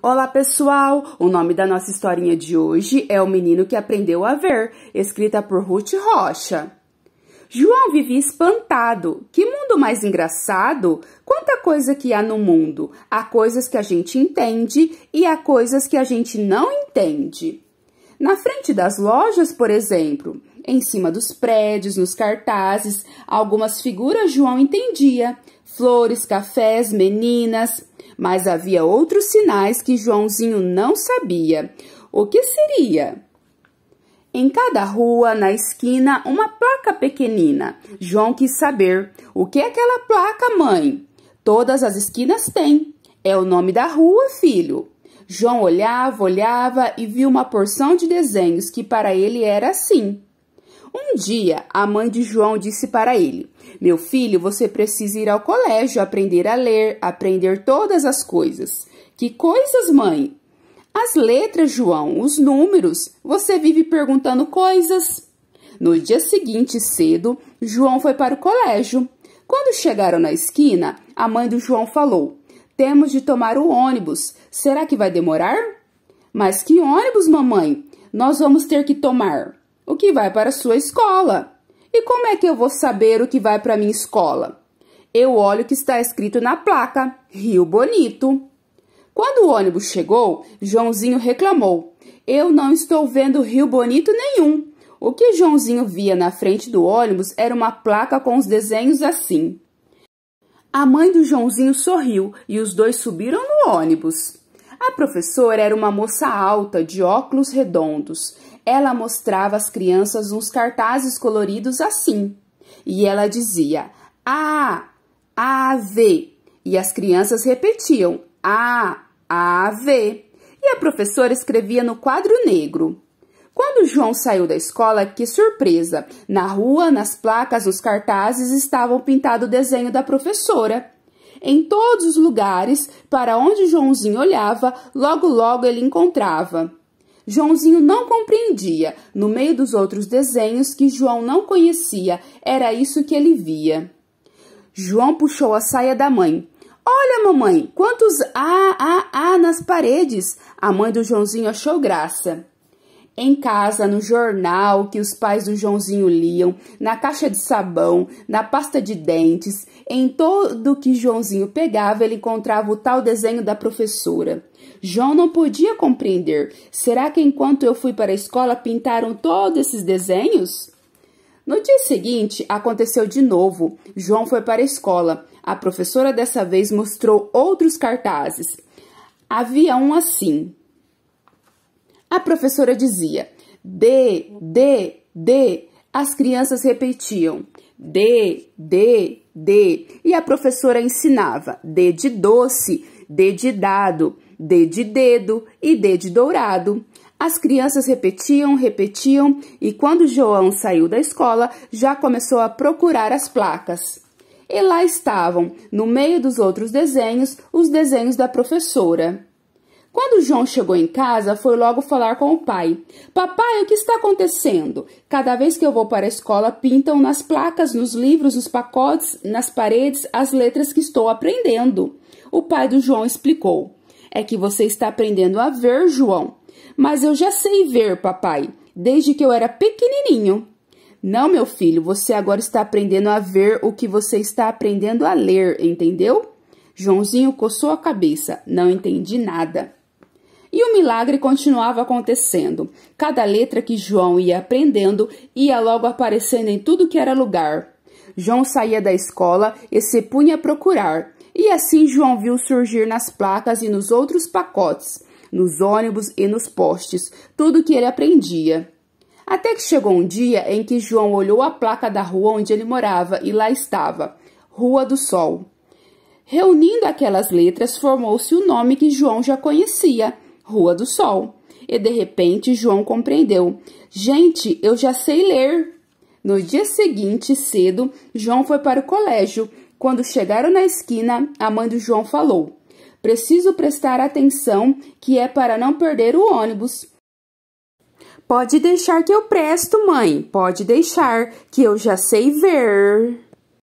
Olá, pessoal! O nome da nossa historinha de hoje é O Menino que Aprendeu a Ver, escrita por Ruth Rocha. João vivia espantado. Que mundo mais engraçado! Quanta coisa que há no mundo! Há coisas que a gente entende e há coisas que a gente não entende. Na frente das lojas, por exemplo, em cima dos prédios, nos cartazes, algumas figuras João entendia: flores, cafés, meninas mas havia outros sinais que Joãozinho não sabia. O que seria? Em cada rua, na esquina, uma placa pequenina. João quis saber: o que é aquela placa, mãe? Todas as esquinas têm. É o nome da rua, filho. João olhava, olhava e viu uma porção de desenhos que para ele era assim. Um dia, a mãe de João disse para ele: Meu filho, você precisa ir ao colégio, aprender a ler, aprender todas as coisas. Que coisas, mãe? As letras, João, os números. Você vive perguntando coisas. No dia seguinte, cedo, João foi para o colégio. Quando chegaram na esquina, a mãe do João falou: Temos de tomar o ônibus. Será que vai demorar? Mas que ônibus, mamãe? Nós vamos ter que tomar o que vai para a sua escola. E como é que eu vou saber o que vai para minha escola? Eu olho o que está escrito na placa: Rio Bonito. Quando o ônibus chegou, Joãozinho reclamou: Eu não estou vendo Rio Bonito nenhum. O que Joãozinho via na frente do ônibus era uma placa com os desenhos assim. A mãe do Joãozinho sorriu e os dois subiram no ônibus. A professora era uma moça alta, de óculos redondos. Ela mostrava às crianças uns cartazes coloridos assim. E ela dizia: A, A, V. E as crianças repetiam: A, A, V. E a professora escrevia no quadro negro. Quando João saiu da escola, que surpresa! Na rua, nas placas, nos cartazes estavam pintado o desenho da professora. Em todos os lugares, para onde Joãozinho olhava, logo logo ele encontrava. Joãozinho não compreendia, no meio dos outros desenhos que João não conhecia, era isso que ele via. João puxou a saia da mãe. Olha, mamãe, quantos A, A, A nas paredes! A mãe do Joãozinho achou graça. Em casa, no jornal que os pais do Joãozinho liam, na caixa de sabão, na pasta de dentes, em todo que Joãozinho pegava, ele encontrava o tal desenho da professora. João não podia compreender. Será que enquanto eu fui para a escola pintaram todos esses desenhos? No dia seguinte, aconteceu de novo. João foi para a escola. A professora dessa vez mostrou outros cartazes. Havia um assim: a professora dizia D, D, D. As crianças repetiam D, D, D. E a professora ensinava D de doce, D de dado, D de dedo e D de dourado. As crianças repetiam, repetiam e quando João saiu da escola já começou a procurar as placas. E lá estavam, no meio dos outros desenhos, os desenhos da professora. Quando João chegou em casa, foi logo falar com o pai. Papai, o que está acontecendo? Cada vez que eu vou para a escola, pintam nas placas, nos livros, nos pacotes, nas paredes, as letras que estou aprendendo. O pai do João explicou. É que você está aprendendo a ver, João. Mas eu já sei ver, papai, desde que eu era pequenininho. Não, meu filho, você agora está aprendendo a ver o que você está aprendendo a ler, entendeu? Joãozinho coçou a cabeça. Não entendi nada. E o milagre continuava acontecendo. Cada letra que João ia aprendendo ia logo aparecendo em tudo que era lugar. João saía da escola e se punha a procurar. E assim João viu surgir nas placas e nos outros pacotes, nos ônibus e nos postes, tudo que ele aprendia. Até que chegou um dia em que João olhou a placa da rua onde ele morava e lá estava: Rua do Sol. Reunindo aquelas letras, formou-se o nome que João já conhecia, Rua do Sol. E de repente João compreendeu: Gente, eu já sei ler. No dia seguinte, cedo, João foi para o colégio. Quando chegaram na esquina, a mãe do João falou: Preciso prestar atenção, que é para não perder o ônibus. Pode deixar que eu presto, mãe. Pode deixar, que eu já sei ver.